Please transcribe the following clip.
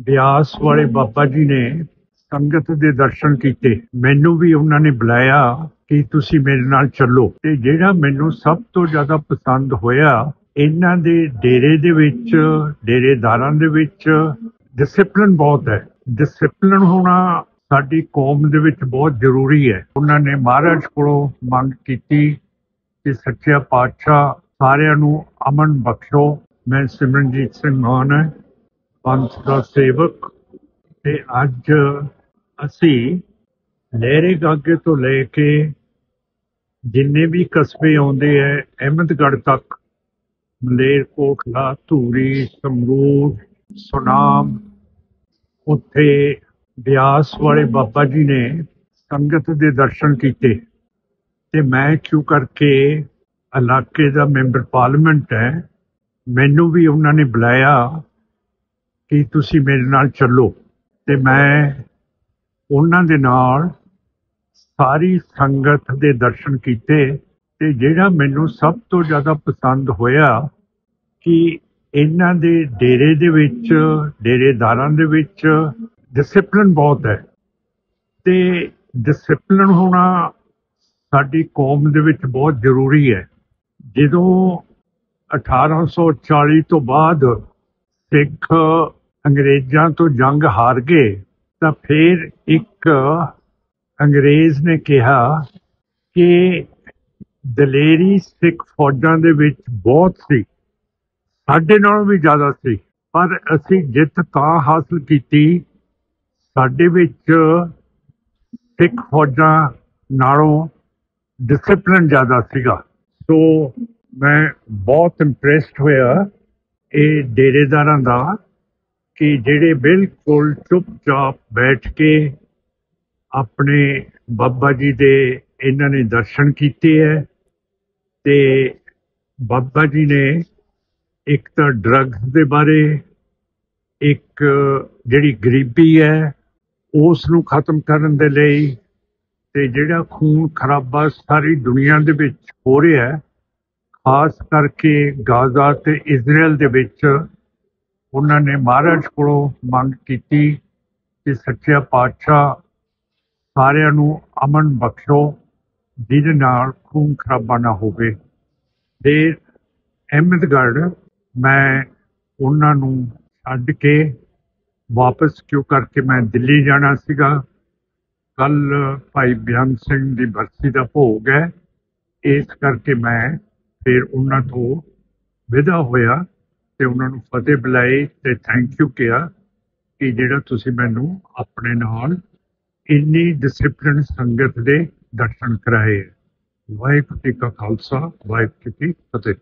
ਬਿਆਸ ਵਾਲੇ ਬਾਬਾ ਜੀ ਨੇ ਸੰਗਤ ਦੇ ਦਰਸ਼ਨ ਕੀਤੇ। ਮੈਨੂੰ ਵੀ ਉਹਨਾਂ ਨੇ ਬੁਲਾਇਆ ਕਿ ਤੁਸੀਂ ਮੇਰੇ ਨਾਲ ਚੱਲੋ। ਤੇ ਜਿਹੜਾ ਮੈਨੂੰ ਸਭ ਤੋਂ ਜ਼ਿਆਦਾ ਪਸੰਦ ਹੋਇਆ ਇਹਨਾਂ ਦੇ ਡੇਰੇ ਦੇ ਵਿੱਚ ਡੇਰੇਦਾਰਾਂ ਦੇ ਵਿੱਚ ਡਿਸਪਲਿਨ ਬਹੁਤ ਹੈ। ਡਿਸਪਲਿਨ ਹੋਣਾ ਸਾਡੀ ਕੌਮ ਦੇ ਵਿੱਚ ਬਹੁਤ ਜ਼ਰੂਰੀ ਹੈ। ਉਹਨਾਂ ਨੇ ਮਹਾਰਾਜ ਕੋਲੋਂ ਮੰਗ ਕੀਤੀ ਕਿ ਸੱਚਿਆ ਪਾਤਸ਼ਾਹ ਸਾਰਿਆਂ ਨੂੰ ਅਮਨ ਬਖਸ਼ੋ। ਮੈਂ ਸਿਮਰਨਜੀਤ ਸਿੰਘ ਮਾਨ ਹੈ। ਪੰਥ ਦਾ ਸੇਵਕ। ਤੇ ਅੱਜ ਅਸੀਂ ਲਹਿਰੇ ਗਾਗੇ ਤੋਂ ਲੈ ਕੇ ਜਿੰਨੇ ਵੀ ਕਸਬੇ ਆਉਂਦੇ ਐ, ਅਹਿਮਦਗੜ੍ਹ ਤੱਕ ਮਲੇਰਕੋਟਲਾ ਧੂਰੀ, ਸੰਗਰੂਰ, ਸੁਨਾਮ, ਉੱਥੇ ਬਿਆਸ ਵਾਲੇ ਬਾਬਾ ਜੀ ਨੇ ਸੰਗਤ ਦੇ ਦਰਸ਼ਨ ਕੀਤੇ। ਤੇ ਮੈਂ ਕਿਉਂ ਕਰਕੇ ਇਲਾਕੇ ਦਾ ਮੈਂਬਰ ਪਾਰਲੀਮੈਂਟ ਹੈ, ਮੈਨੂੰ ਵੀ ਉਹਨਾਂ ਨੇ ਬੁਲਾਇਆ। ਕਿ ਤੁਸੀਂ ਮੇਰੇ ਨਾਲ ਚੱਲੋ। ਤੇ ਮੈਂ ਉਹਨਾਂ ਦੇ ਨਾਲ ਸਾਰੀ ਸੰਗਤ ਦੇ ਦਰਸ਼ਨ ਕੀਤੇ। ਤੇ ਜਿਹੜਾ ਮੈਨੂੰ ਸਭ ਤੋਂ ਜ਼ਿਆਦਾ ਪਸੰਦ ਹੋਇਆ ਕਿ ਇਹਨਾਂ ਦੇ ਡੇਰੇ ਦੇ ਵਿੱਚ, ਡੇਰੇਦਾਰਾਂ ਦੇ ਵਿੱਚ ਡਿਸਪਲਿਨ ਬਹੁਤ ਹੈ। ਤੇ ਡਿਸਪਲਿਨ ਹੋਣਾ ਸਾਡੀ ਕੌਮ ਦੇ ਵਿੱਚ ਬਹੁਤ ਜ਼ਰੂਰੀ ਹੈ। ਜਦੋਂ 1840 ਤੋਂ ਬਾਅਦ ਸਿੱਖ ਅੰਗਰੇਜ਼ਾਂ ਤੋਂ ਜੰਗ ਹਾਰ ਗਏ, ਤਾਂ ਫਿਰ ਇੱਕ ਅੰਗਰੇਜ਼ ਨੇ ਕਿਹਾ ਕਿ ਦਲੇਰੀ ਸਿੱਖ ਫੌਜਾਂ ਦੇ ਵਿੱਚ ਬਹੁਤ ਸੀ, ਸਾਡੇ ਨਾਲੋਂ ਵੀ ਜ਼ਿਆਦਾ ਸੀ, ਪਰ ਅਸੀਂ ਜਿੱਤ ਤਾਂ ਹਾਸਲ ਕੀਤੀ, ਸਾਡੇ ਵਿੱਚ ਸਿੱਖ ਫੌਜਾਂ ਨਾਲੋਂ ਡਿਸਪਲਿਨ ਜ਼ਿਆਦਾ ਸੀਗਾ। ਸੋ ਮੈਂ ਬਹੁਤ ਇੰਪ੍ਰੈਸਡ ਹੋਇਆ ਇਹ ਡੇਰੇਦਾਰਾਂ ਦਾ ਕਿ ਜਿਹੜੇ ਬਿਲਕੁਲ ਚੁੱਪਚਾਪ ਬੈਠ ਕੇ ਆਪਣੇ ਬਾਬਾ ਜੀ ਦੇ ਇਹਨਾਂ ਨੇ ਦਰਸ਼ਨ ਕੀਤੇ ਹੈ ਤੇ ਬਾਬਾ ਜੀ ਨੇ ਇੱਕ ਤਾਂ ਡਰੱਗਸ ਦੇ ਬਾਰੇ, ਇੱਕ ਜਿਹੜੀ ਗਰੀਬੀ ਹੈ ਉਸ ਨੂੰ ਖਤਮ ਕਰਨ ਦੇ ਲਈ ਤੇ ਜਿਹੜਾ ਖੂਨ ਖਰਾਬਾ ਸਾਰੀ ਦੁਨੀਆ ਦੇ ਵਿੱਚ ਹੋ ਰਿਹਾ ਹੈ ਖਾਸ ਕਰਕੇ ਗਾਜ਼ਾ ਤੇ ਇਜ਼ਰਾਈਲ ਦੇ ਵਿੱਚ ਉਹਨਾਂ ਨੇ ਮਹਾਰਾਜ ਕੋਲੋਂ ਮੰਗ ਕੀਤੀ ਕਿ ਸੱਚਿਆ ਪਾਤਸ਼ਾਹ ਸਾਰਿਆਂ ਨੂੰ ਅਮਨ ਬਖਸ਼ੋ, ਜਿਹਦੇ ਨਾਲ ਖੂਨ ਖਰਾਬਾ ਨਾ ਹੋਵੇ। ਤੇ ਅਹਿਮਦਗੜ੍ਹ ਮੈਂ ਉਹਨਾਂ ਨੂੰ ਛੱਡ ਕੇ ਵਾਪਸ ਕਿਉਂ ਕਰਕੇ ਮੈਂ ਦਿੱਲੀ ਜਾਣਾ ਸੀਗਾ? ਕੱਲ ਭਾਈ ਬਿਆਨ ਸਿੰਘ ਦੀ ਬਰਸੀ ਦਾ ਭੋਗ ਹੈ। ਇਸ ਕਰਕੇ ਮੈਂ ਫਿਰ ਉਹਨਾਂ ਤੋਂ ਵਿਦਾ ਹੋਇਆ ਤੇ ਉਹਨਾਂ ਨੂੰ ਫਤਿਹ ਬੁਲਾਏ ਤੇ ਥੈਂਕ ਯੂ ਕਿਹਾ ਕਿ ਜਿਹੜਾ ਤੁਸੀਂ ਮੈਨੂੰ ਆਪਣੇ ਨਾਲ ਇੰਨੀ ਡਿਸਪਲਿਨ ਸੰਗਤ ਦੇ ਦਰਸ਼ਨ ਕਰਾਏ। ਵਾਹਿਗੁਰੂ ਜੀ ਕਾ ਖਾਲਸਾ, ਵਾਹਿਗੁਰੂ ਜੀ ਕੀ ਫਤਿਹ।